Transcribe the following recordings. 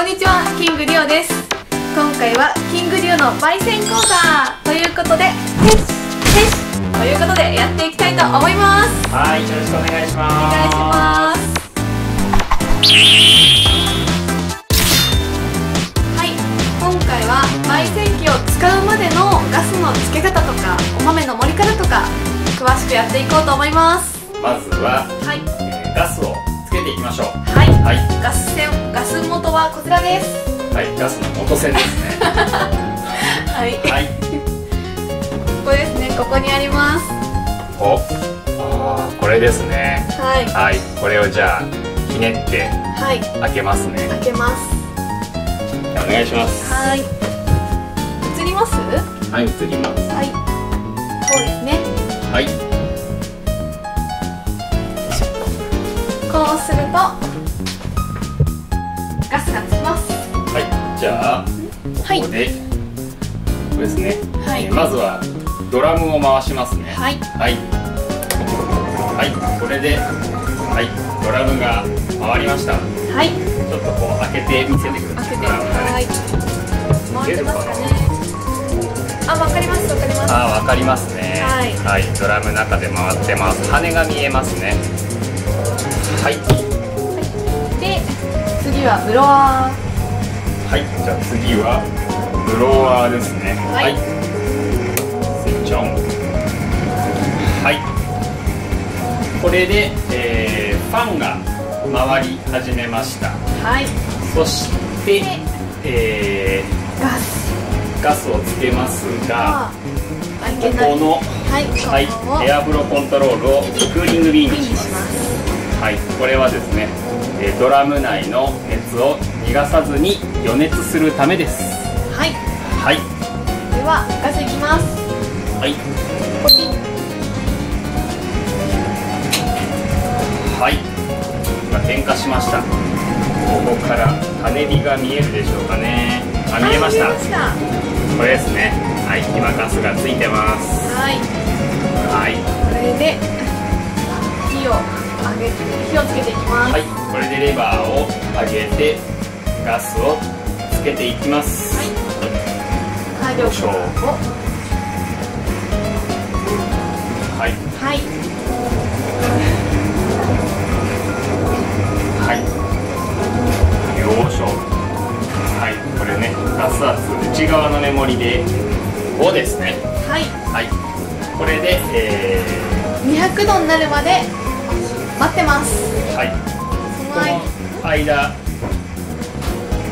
こんにちは、キングリオです。今回はキングリオの焙煎講座ということでということでやっていきたいと思います。はい、よろしくお願いします。お願いします。はい、今回は焙煎機を使うまでのガスの付け方とかお豆の盛り方とか詳しくやっていこうと思います。まずは、はい、えーガスをつけていきましょう。はい、はい、ガス線ガス元はこちらです。はい、ガスの元線ですね。はい、はい。ここですね、ここにあります。お、あーこれですね。はい、はい、これをじゃあひねってはい、開けますね。開けます。お願いします。はい。映ります？はい、移ります。はい。そうですね。はい、うするとガスがつきますはい、じゃあはいここでこれですね。はいえーまずはドラムを回しますね。はいはい。はい、これで、はい、ドラムが回りました。はいちょっとこう開けて見せてください。ドラムがねはい回ってますかねあ、わかりますわかりますあー、わかりますね。はいドラム中で回ってます。羽が見えますね。はい。で次はブロワはい。じゃあ次はブロワーですね。はいスイッチオン。はい。これで、えーファンが回り始めました。ーはいそして、えガスーガスをつけますが、ここのはいはいエアフローコントロールをクーリングビーンにします。はい、これはですね、えードラム内の熱を逃がさずに予熱するためです。はいはい、ではガスいきますはい、ポチンはい、今点火しました。ここから羽火が見えるでしょうかね。あ、見えました。あ見えましたこれですね。はい、今ガスがついてます。はいはい、これで火を上げて火をつけていきますはい、これでレバーを上げてガスをつけていきます。火力をよいはい、はいはい。よいしょ。はい、これね、ガス圧内側のメモリで5ですね。はいはい。これで、え200度になるまで待ってますー、はい。こ間の間、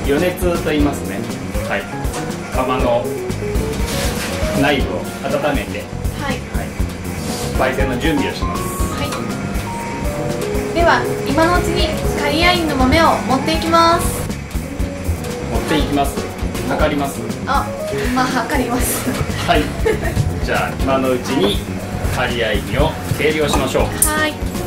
余熱と言いますね。はい。釜の内部を温めて、はいはい。焙煎の準備をします。はいでは今のうちにカリアインの豆を持っていきます持っていきます。測ります。あまあ測りますはい。じゃあ今のうちにカリアインを計量しましょう。はい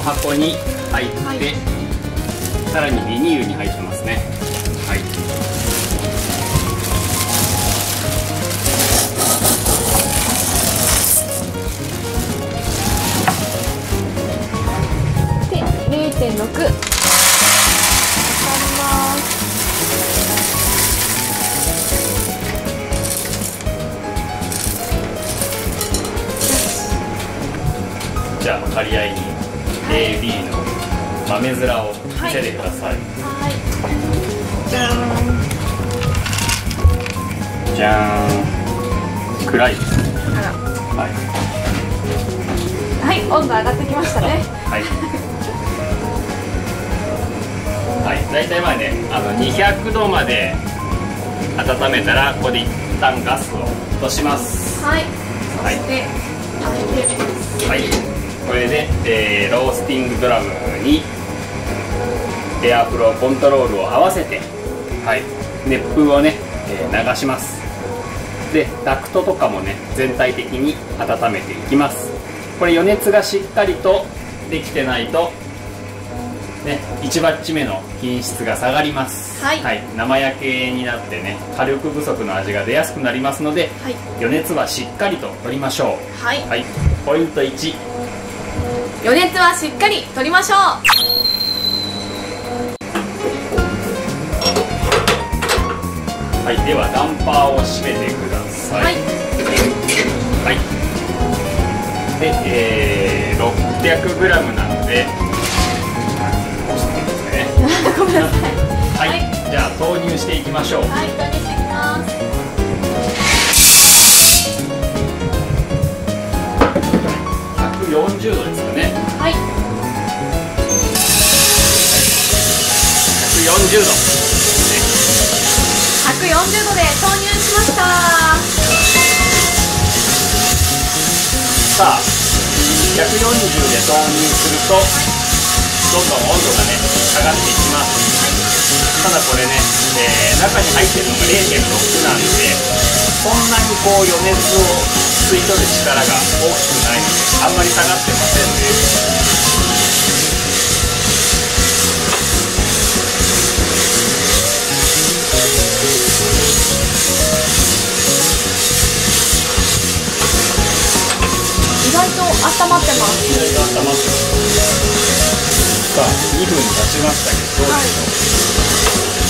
箱に入って、はい。さらにビニールに入ってますね0.6測りますじゃあカリアイン AB の豆面を見せてください、はいじゃーん。じゃーん。暗い。ですねはい。はい温度上がってきましたね。はいはい大体まあねあの200度まで温めたらここで一旦ガスを落とします。はい。はい。はい、これで、えーロースティングドラムにエアフローコントロールを合わせて、はい、熱風をね、えー流します。でダクトとかもね全体的に温めていきます。これ余熱がしっかりとできてないとね、1バッチ目の品質が下がります、はい。生焼けになってね火力不足の味が出やすくなりますのではい。余熱はしっかりと取りましょはい、うはい。ポイント1余熱はしっかり取りましょう。はい。ではダンパーを閉めてください。はい。はい。で、えー、600g なのでごめんなさい。はい、はいじゃあ投入していきましょう。はい投入していきます。140度ですかねはい140度140度で投入しました。さあ140で投入するとどんどん温度がね上がっていきます。ただこれね、えー中に入ってるのが0.6なんでそんなにこう余熱を吸い取る力が大きくないのであんまり下がってませんね。意外と温まってますさあ2分経ちましたけどどうでしょう？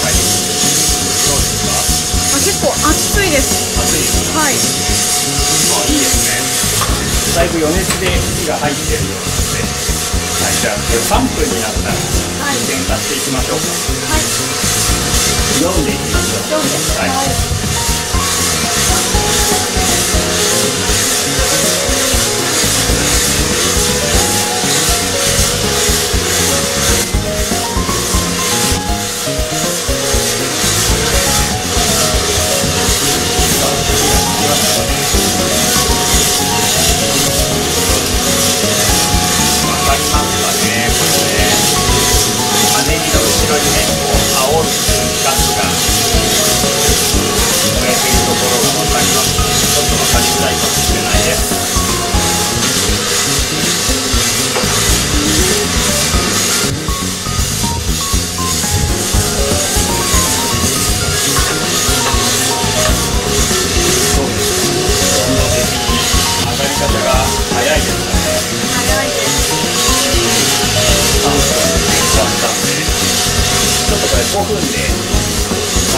はい、どうですかあ結構熱いです。熱い。ですかはい。あいいですね。だいぶ余熱で火が入ってるようなので、はい、じゃあこれ3分になったらはい。点火していきましょうか。はい。読んでいきましょう。4で。すはい。はい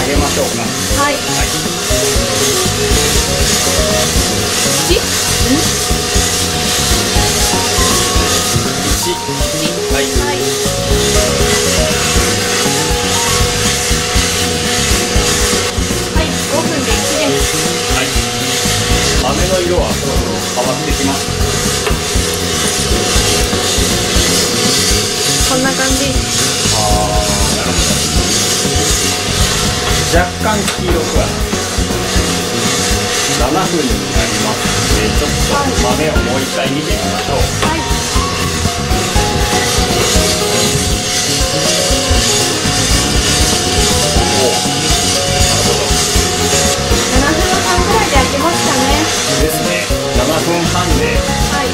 げましょうか。はい。はい。1 1はいはい。はい。5分で1ですはい。豆の色はそろそろ変わってきます。こんな感じ若干黄色くは。7分になります。のでちょっと豆をもう一回見てみましょう。はいおおなるほど7分半くらいで焼けましたね。ですね。7分半で。はい。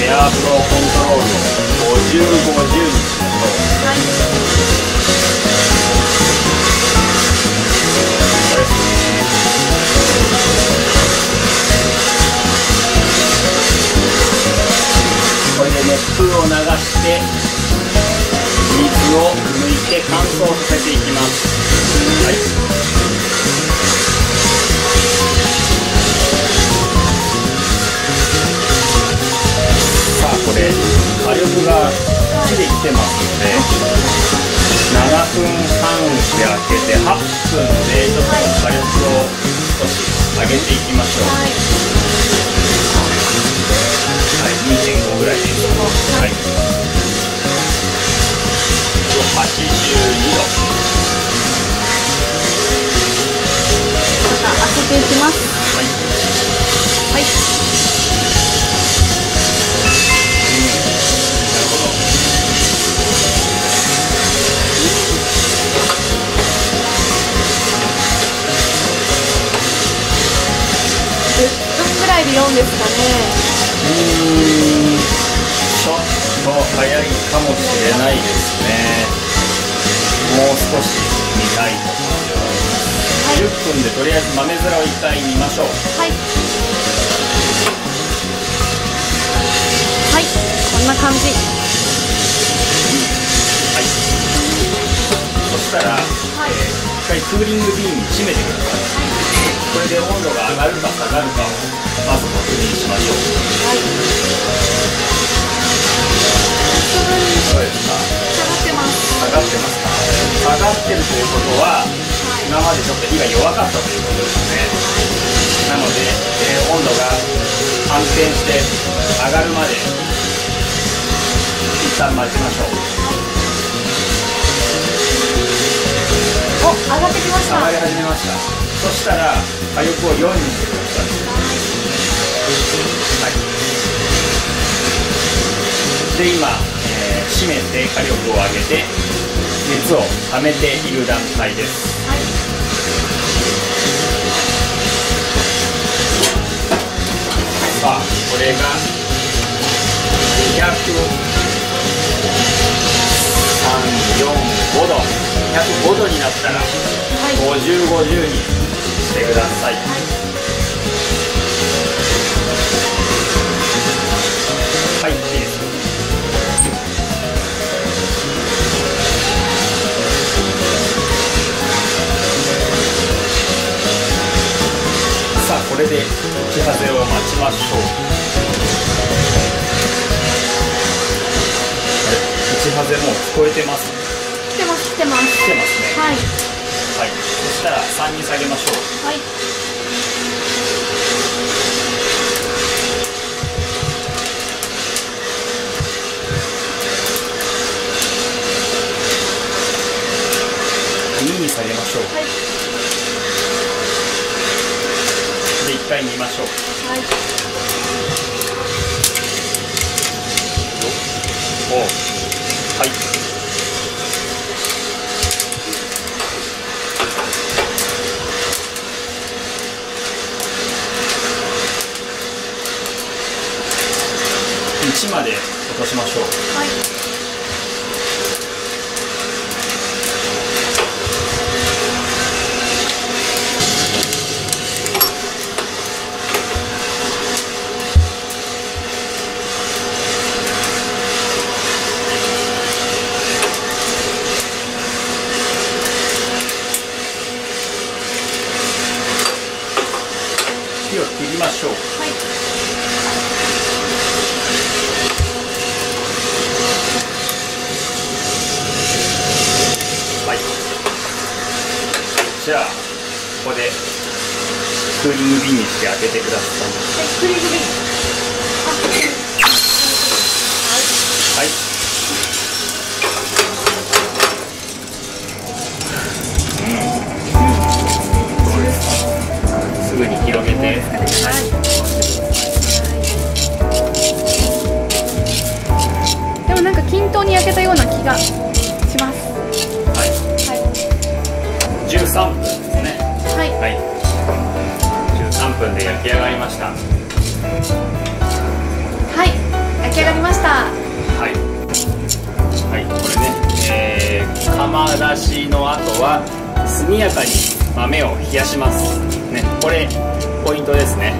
エアーフローコントロールを5050にしましょう。はいを抜いて乾燥させていきます。はい。さあこれ火力がきっちりきてますので7分半で開けて8分でちょっと火力を少し上げていきましょう。はい。はい、2.5ぐらいです。かはい。82度また開けていきます。はい。はいなるほど10分ぐらいで4ですかね。ん。ちょっと早いかもしれないですねもう少し見たいと思います、10分でとりあえず豆面を一回見ましょう。はい。はい。こんな感じ。はい。そしたら、い。えー一回クーリングビームに閉めてください。これで温度が上がるか下がるかをまず確認しましょう。はい。どうですか？下がってます。か下がってるということははい今までちょっと火が弱かったということですね。なので、えー温度が反転して上がるまで一旦待ちましょう。お上がってきました。はい上がり始めました。そしたら火力を4にしてください。はい。で今、えー閉めて火力を上げて熱を溜めている段階です。さあこれが20345度。205度。になったらはい。5050にしてください風もう聞こえてます来てます来てます。来てますね。はい。はい。そしたら3に下げましょう。はい。2に下げましょう。はい。で1回見ましょう。はい1まで落としましょう。はい。火を切りましょう。はいじゃあここでクーリングビンにして開けてください。はいクリームビンはい。すぐに広げて、はい、でもなんか均等に焼けたような気が。13分ですね。はい。はい。13分で焼き上がりました。はい。焼き上がりました。はい。はい。これねえー、釜出しの後は速やかに豆を冷やします。ね。これポイントですね。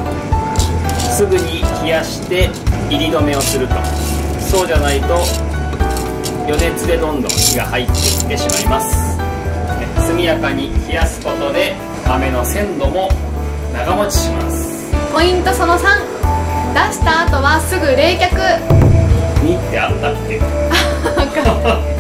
すぐに冷やして入り止めをすると。そうじゃないと余熱でどんどん火が入っていってしまいます、ね、速やかに冷やすことで豆の鮮度も長持ちします。ポイントその3出した後はすぐ冷却。にってあったっけ